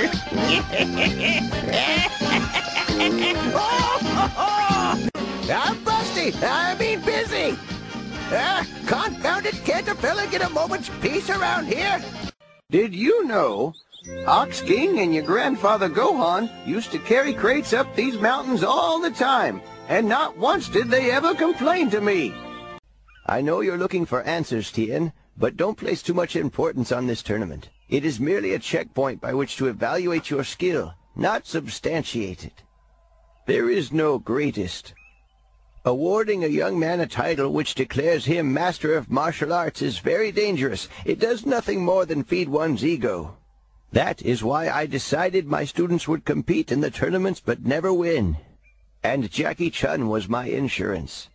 I'm busty. I mean busy. Ah, confound it, can't a fella get a moment's peace around here? Did you know Ox King and your grandfather Gohan used to carry crates up these mountains all the time, and not once did they ever complain to me. I know you're looking for answers, Tien, but don't place too much importance on this tournament. It is merely a checkpoint by which to evaluate your skill, not substantiate it. There is no greatest. Awarding a young man a title which declares him master of martial arts is very dangerous. It does nothing more than feed one's ego. That is why I decided my students would compete in the tournaments but never win. And Jackie Chun was my insurance.